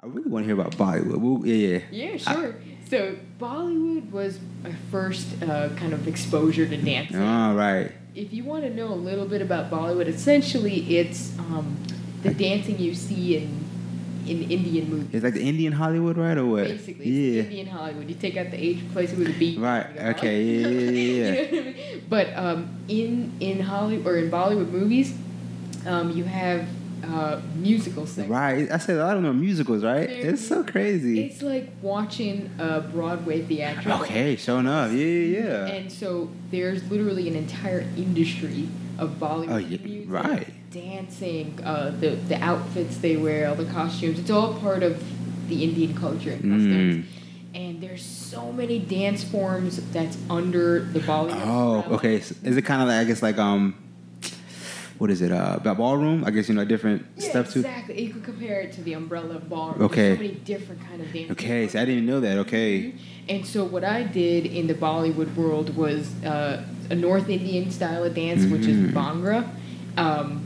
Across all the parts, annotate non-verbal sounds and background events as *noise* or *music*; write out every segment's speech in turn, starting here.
I really want to hear about Bollywood. Well, yeah, yeah. Yeah, sure. so Bollywood was my first uh, kind of exposure to dancing. All right. If you want to know a little bit about Bollywood, essentially it's um, the dancing you see in in Indian movies. It's like the Indian Hollywood, right, or what? Basically, yeah. Indian Hollywood. You take out the H, replace it with a B. Right. Okay. *laughs* Yeah, yeah, yeah. you know I mean? But um, in in Hollywood or in Bollywood movies, um, you have uh, musical segments. Right. I said a lot of them are musicals, right? They're, it's so crazy. It's like watching a Broadway theatrical. Okay, showing up. Yeah, yeah. And so there's literally an entire industry of Bollywood oh, yeah. music, right. dancing, uh, the the outfits they wear, all the costumes. It's all part of the Indian culture and customs. Mm. And there's so many dance forms that's under the Bollywood. Oh, umbrella. okay. So is it kind of like I guess like um what is it? Uh, ballroom. I guess you know different yeah, stuff too. Exactly. You could compare it to the umbrella ballroom. Okay. There's so many different kind of dances. Okay, so I didn't know that. Okay. Mm-hmm. And so what I did in the Bollywood world was uh, a North Indian style of dance, mm-hmm. which is mm-hmm. bhangra. Um,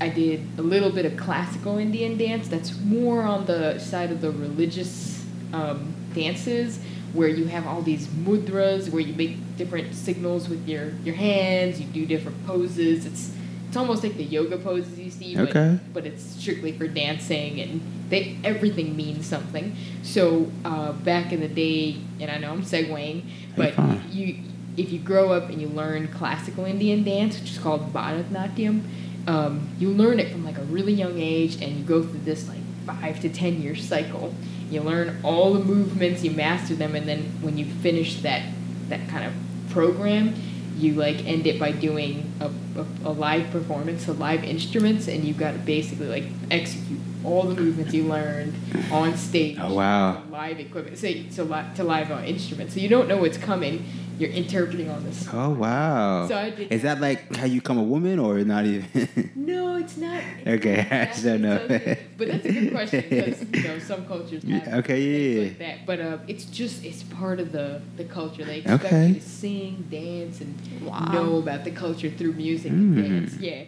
I did a little bit of classical Indian dance. That's more on the side of the religious um, dances, where you have all these mudras, where you make different signals with your your hands. You do different poses. It's it's almost like the yoga poses you see, okay. but, but it's strictly for dancing, and they everything means something. So uh, back in the day, and I know I'm segueing, but you if you grow up and you learn classical Indian dance, which is called Bharatanatyam, um, you learn it from like a really young age, and you go through this like five to ten year cycle. You learn all the movements, you master them, and then when you finish that that kind of program, you like end it by doing a, a, a live performance, of live instruments, and you've got to basically like execute all the movements you learned on stage. Oh wow! Live equipment, so so li- to live on instruments, so you don't know what's coming. You're interpreting on this. Oh wow! So I did Is that like how you become a woman, or not even? *laughs* no, it's not. okay, I just don't know. but that's a good question because you know some cultures *laughs* have okay, yeah, like that. But uh, it's just it's part of the the culture. They expect okay. you to sing, dance, and wow. know about the culture through music mm. and dance. Yeah.